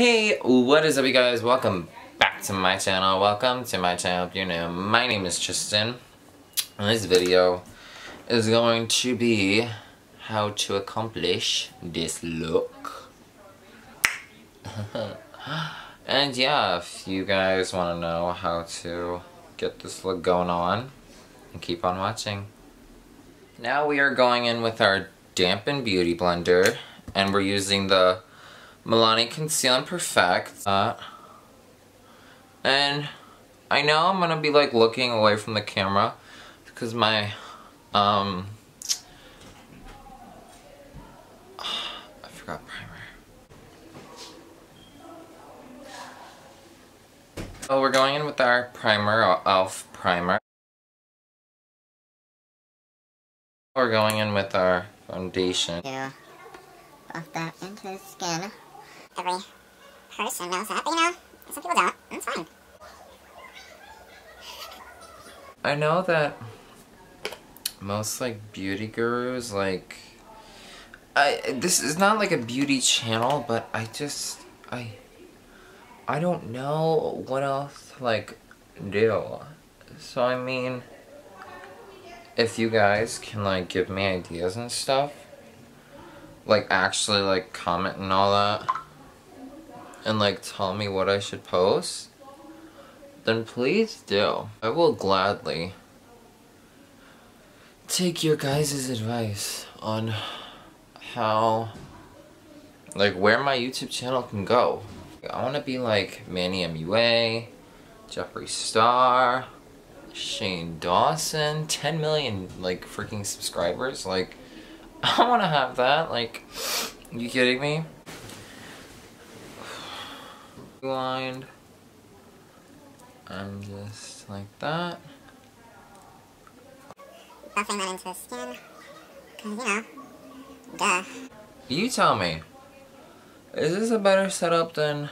Hey, what is up you guys? Welcome back to my channel. Welcome to my channel if you're new. My name is Tristan. And this video is going to be how to accomplish this look. and yeah, if you guys want to know how to get this look going on, and keep on watching. Now we are going in with our Dampen Beauty Blender and we're using the Milani Conceal and Perfect. Uh, and I know I'm gonna be like looking away from the camera because my um I forgot primer. So we're going in with our primer, e.l.f. primer. We're going in with our foundation. Yeah. Buff that into the skin. Every person knows that, but you know, some people don't. That's fine. I know that most like beauty gurus like I this is not like a beauty channel but I just I I don't know what else to like do so I mean if you guys can like give me ideas and stuff like actually like comment and all that and like tell me what I should post then please do. I will gladly take your guys' advice on how, like, where my YouTube channel can go. I want to be like Manny MUA, Jeffree Star, Shane Dawson, 10 million, like, freaking subscribers. Like, I want to have that. Like, you kidding me? Blind. I'm just like that. Buffing that into the skin. Cause, you know, duh. You tell me. Is this a better setup than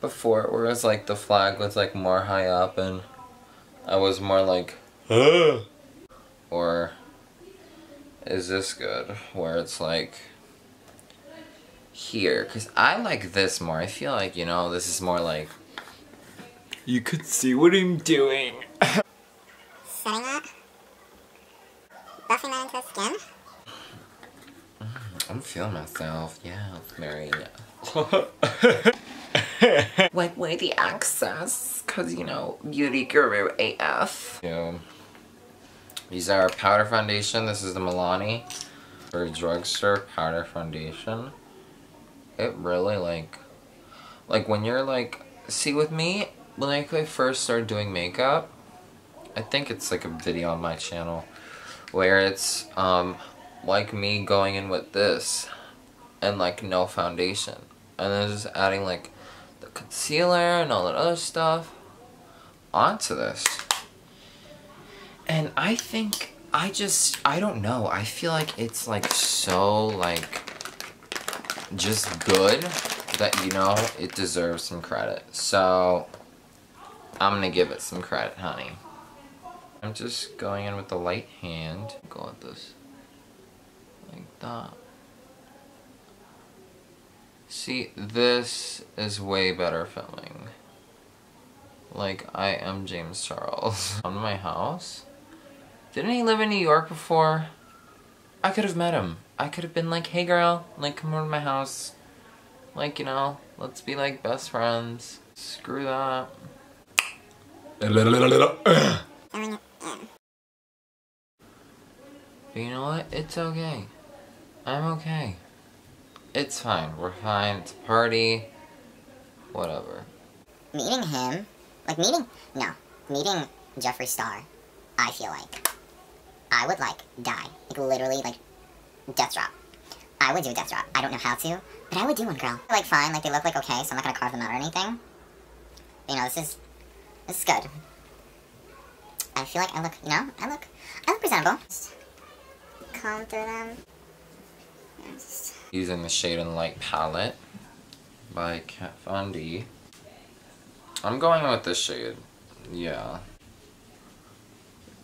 before where it's like the flag was like more high up and I was more like or is this good where it's like here because I like this more I feel like you know this is more like you could see what I'm doing. Setting that. Buffing that into the skin. Mm-hmm. I'm feeling myself. Yeah, Mary. Wipe away the excess, cause you know, beauty guru AF. Yeah. These are powder foundation. This is the Milani for drugstore powder foundation. It really like, like when you're like, see with me, when I first started doing makeup, I think it's like a video on my channel where it's um, like me going in with this and like no foundation. And then just adding like the concealer and all that other stuff onto this. And I think I just I don't know. I feel like it's like so like just good that you know it deserves some credit so I'm gonna give it some credit, honey. I'm just going in with the light hand. Go with this. Like that. See, this is way better filming. Like, I am James Charles. On my house? Didn't he live in New York before? I could have met him. I could have been like, hey girl, like, come over to my house. Like, you know, let's be like best friends. Screw that. But you know what? It's okay. I'm okay. It's fine. We're fine. It's a party. Whatever. Meeting him? Like meeting? No. Meeting Jeffree Star, I feel like. I would like die. Like literally like death drop. I would do a death drop. I don't know how to, but I would do one, girl. Like fine, like they look like okay, so I'm not gonna carve them out or anything. You know, this is this is good. I feel like I look, you know, I look, I look presentable. Just comb through them. Using the Shade and Light palette by Kat Von D. I'm going with this shade. Yeah.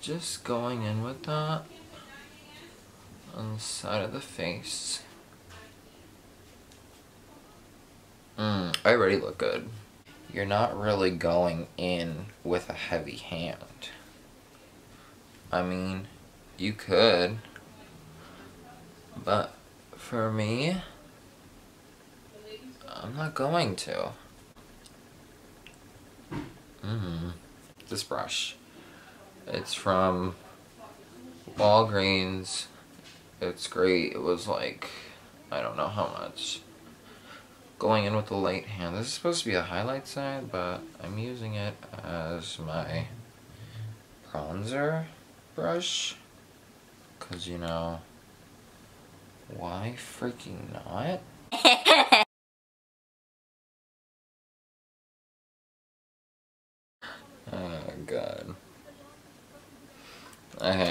Just going in with that on the side of the face. Mm, I already look good. You're not really going in with a heavy hand. I mean, you could. But for me, I'm not going to. Mm. This brush. It's from Walgreens. It's great. It was like, I don't know how much. Going in with the light hand. This is supposed to be a highlight side, but I'm using it as my bronzer brush. Because, you know, why freaking not? oh, God. Okay.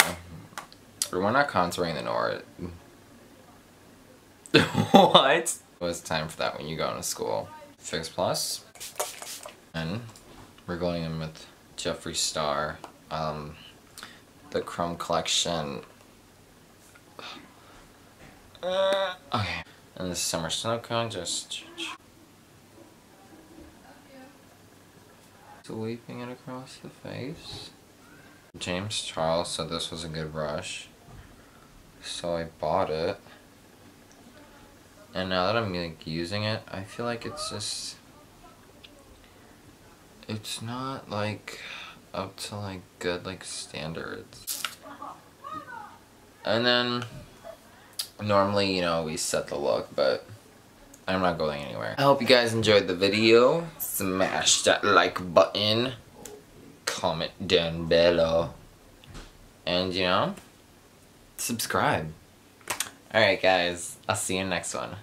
We're not contouring the Nord. what? It was time for that when you go into school. Fix Plus. And we're going in with Jeffree Star. Um, the Chrome Collection. Uh, okay. And the Summer Snow Cone just... Sweeping it across the face. James Charles said this was a good brush. So I bought it. And now that I'm like using it, I feel like it's just it's not like up to like good like standards. And then normally, you know, we set the look, but I'm not going anywhere. I hope you guys enjoyed the video. Smash that like button. Comment down below. And you know, subscribe. Alright guys, I'll see you next one.